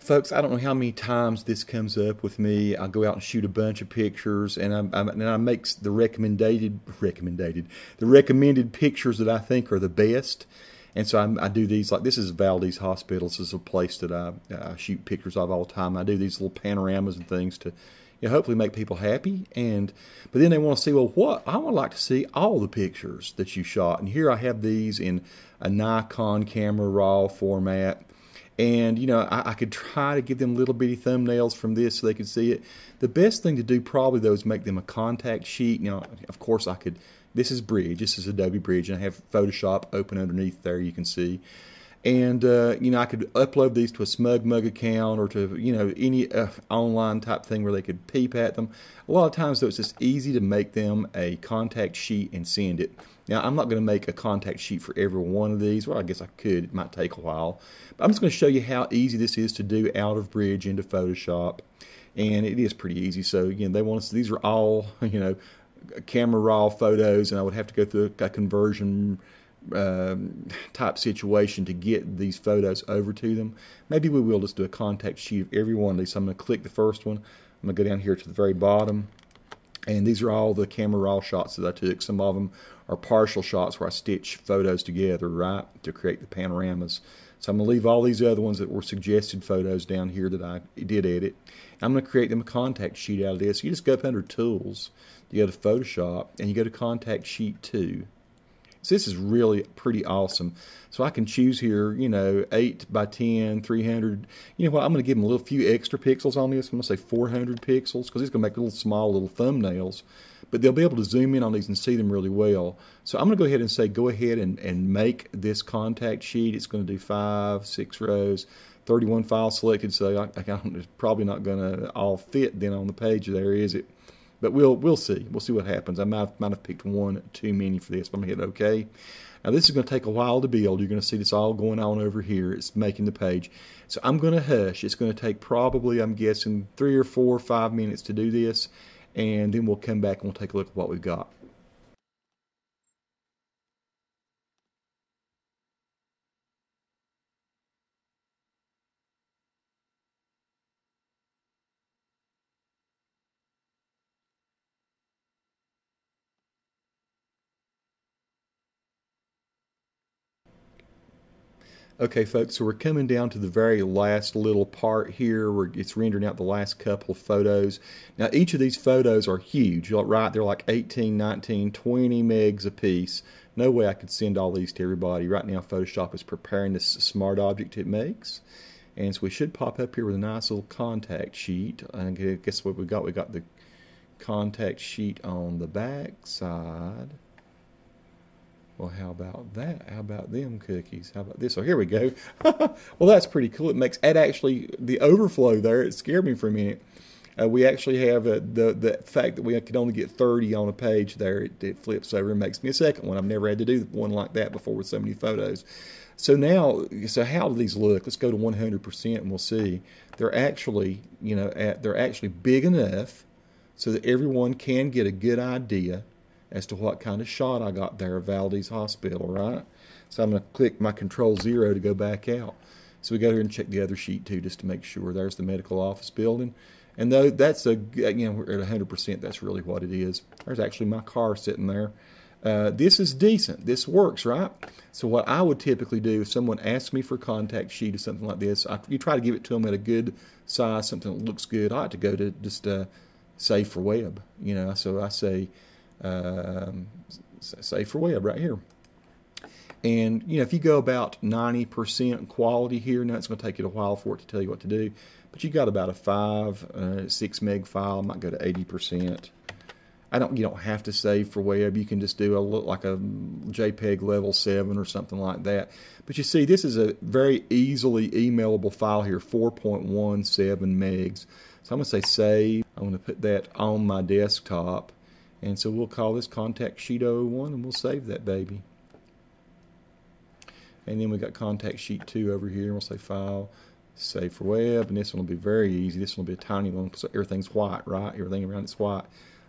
Folks, I don't know how many times this comes up with me. I go out and shoot a bunch of pictures, and I, I, and I make the recommended recommended the recommended pictures that I think are the best. And so I, I do these like this is Valdez Hospital. This is a place that I, I shoot pictures of all the time. I do these little panoramas and things to you know, hopefully make people happy. And but then they want to see, well, what I would like to see all the pictures that you shot. And here I have these in a Nikon camera raw format. And you know, I, I could try to give them little bitty thumbnails from this so they could see it. The best thing to do probably though is make them a contact sheet. now of course I could. This is Bridge. This is Adobe Bridge, and I have Photoshop open underneath there. You can see and uh, you know I could upload these to a SmugMug account or to you know any uh, online type thing where they could peep at them. A lot of times though it's just easy to make them a contact sheet and send it. Now I'm not going to make a contact sheet for every one of these. Well, I guess I could. It might take a while, but I'm just going to show you how easy this is to do out of Bridge into Photoshop, and it is pretty easy. So again, they want us. These are all you know camera raw photos, and I would have to go through a conversion um, type situation to get these photos over to them. Maybe we will just do a contact sheet of every one of these. So I'm going to click the first one. I'm going to go down here to the very bottom. And these are all the camera raw shots that I took. Some of them are partial shots where I stitch photos together, right, to create the panoramas. So I'm going to leave all these other ones that were suggested photos down here that I did edit. I'm going to create them a contact sheet out of this. You just go up under Tools, you go to Photoshop, and you go to Contact Sheet 2. So this is really pretty awesome. So I can choose here, you know, 8 by 10, 300. You know what, I'm going to give them a little few extra pixels on this. I'm going to say 400 pixels because it's going to make little small little thumbnails. But they'll be able to zoom in on these and see them really well. So I'm going to go ahead and say go ahead and, and make this contact sheet. It's going to do five, six rows. 31 files selected, so I, I, it's probably not going to all fit then on the page there, is it? But we'll we'll see. We'll see what happens. I might might have picked one too many for this, but I'm gonna hit OK. Now this is going to take a while to build. You're going to see this all going on over here. It's making the page. So I'm going to hush. It's going to take probably, I'm guessing, three or four or five minutes to do this. And then we'll come back and we'll take a look at what we've got. Okay, folks, so we're coming down to the very last little part here where it's rendering out the last couple of photos. Now, each of these photos are huge, right? They're like 18, 19, 20 megs a piece. No way I could send all these to everybody. Right now, Photoshop is preparing this smart object it makes. And so we should pop up here with a nice little contact sheet. And guess what we got? We got the contact sheet on the back side. Well, how about that? How about them cookies? How about this? So here we go. well, that's pretty cool. It makes it actually the overflow there. It scared me for a minute. Uh, we actually have uh, the the fact that we can only get 30 on a page there. It, it, flips over and makes me a second one. I've never had to do one like that before with so many photos. So now, so how do these look? Let's go to 100% and we'll see. They're actually, you know, at, they're actually big enough so that everyone can get a good idea as to what kind of shot I got there at Valdez Hospital, right? So I'm going to click my control zero to go back out. So we go here and check the other sheet too, just to make sure. There's the medical office building. And though that's a, you know, we're at 100%, that's really what it is. There's actually my car sitting there. Uh, this is decent. This works, right? So what I would typically do if someone asks me for a contact sheet or something like this, I, you try to give it to them at a good size, something that looks good. I like to go to just uh, save for web, you know. So I say um, say for web right here. And you know, if you go about 90% quality here, now it's going to take you a while for it to tell you what to do. But you got about a five, uh, six meg file. I might go to 80%. I don't. You don't have to save for web. You can just do a look like a JPEG level seven or something like that. But you see, this is a very easily emailable file here, 4.17 megs. So I'm going to say save. I'm going to put that on my desktop. And so we'll call this contact sheet 01 and we'll save that baby. And then we got contact sheet 2 over here. And we'll say file, save for web. And this one will be very easy. This one will be a tiny one because everything's white, right? Everything around it's white.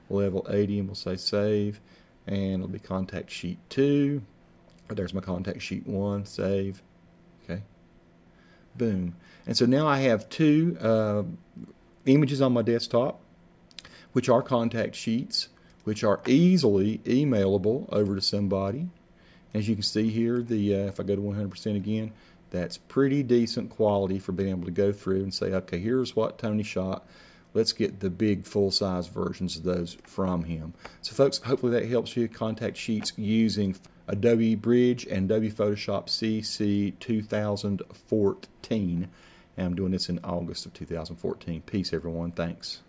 Level 80 and we'll say save. And it'll be contact sheet 2. There's my contact sheet 1, save. Okay. Boom. And so now I have two uh, images on my desktop, which are contact sheets, which are easily emailable over to somebody. As you can see here, the uh, if I go to 100% again, that's pretty decent quality for being able to go through and say, okay, here's what Tony shot. Let's get the big full-size versions of those from him. So folks, hopefully that helps you contact sheets using Adobe Bridge and Adobe Photoshop CC 2014. And I'm doing this in August of 2014. Peace, everyone. Thanks.